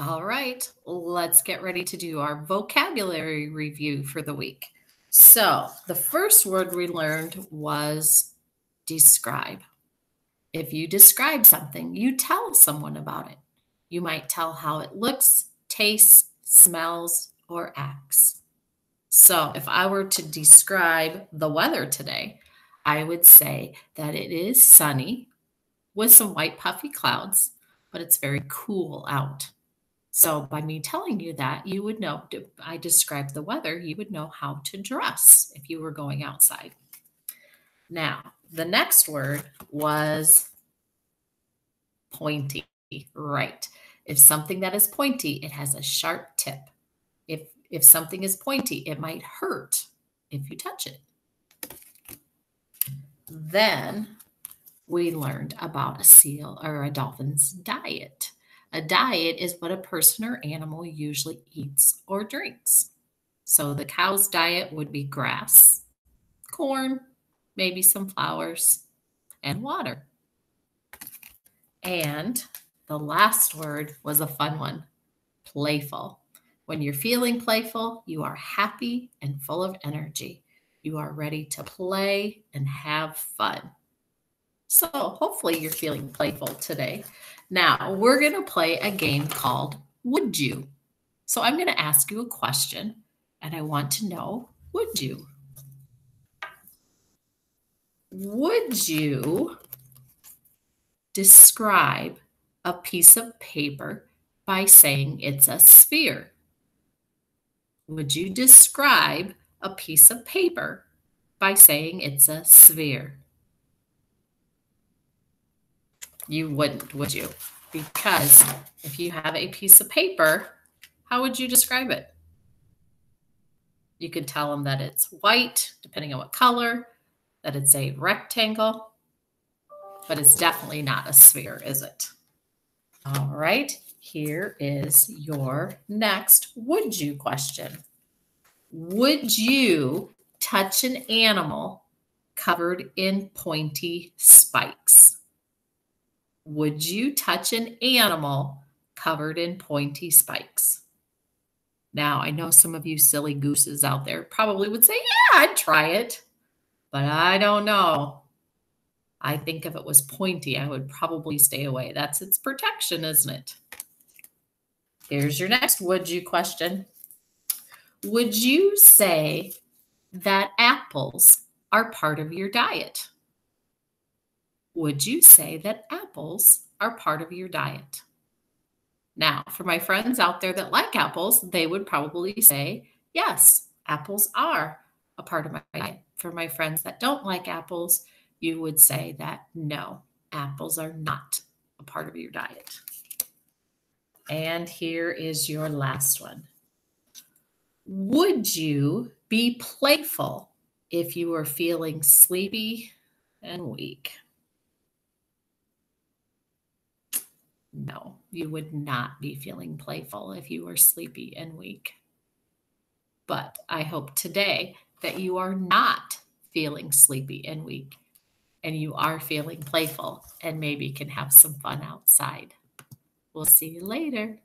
All right, let's get ready to do our vocabulary review for the week. So, the first word we learned was describe. If you describe something, you tell someone about it. You might tell how it looks, tastes, smells, or acts. So, if I were to describe the weather today, I would say that it is sunny with some white puffy clouds, but it's very cool out. So, by me telling you that, you would know, I described the weather, you would know how to dress if you were going outside. Now, the next word was pointy, right? If something that is pointy, it has a sharp tip. If if something is pointy, it might hurt if you touch it. Then we learned about a seal or a dolphin's diet. A diet is what a person or animal usually eats or drinks. So the cow's diet would be grass, corn, maybe some flowers, and water. And the last word was a fun one playful. When you're feeling playful, you are happy and full of energy. You are ready to play and have fun. So, hopefully, you're feeling playful today. Now, we're going to play a game called Would You? So, I'm going to ask you a question and I want to know Would you? Would you describe a piece of paper by saying it's a sphere? Would you describe a piece of paper by saying it's a sphere? You wouldn't, would you? Because if you have a piece of paper, how would you describe it? You could tell them that it's white, depending on what color, that it's a rectangle, but it's definitely not a sphere, is it? All right, here is your next would you question. Would you touch an animal covered in pointy spikes? Would you touch an animal covered in pointy spikes? Now, I know some of you silly gooses out there probably would say, Yeah, I'd try it, but I don't know. I think if it was pointy, I would probably stay away. That's its protection, isn't it? Here's your next would you question. Would you say that apples are part of your diet? Would you say that apples are part of your diet? Now, for my friends out there that like apples, they would probably say, yes, apples are a part of my diet. For my friends that don't like apples, you would say that no, apples are not a part of your diet. And here is your last one. Would you be playful if you were feeling sleepy and weak? No, you would not be feeling playful if you were sleepy and weak. But I hope today that you are not feeling sleepy and weak and you are feeling playful and maybe can have some fun outside. We'll see you later.